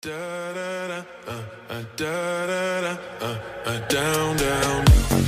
Da da da, uh, uh, da da da, uh, uh, down, down.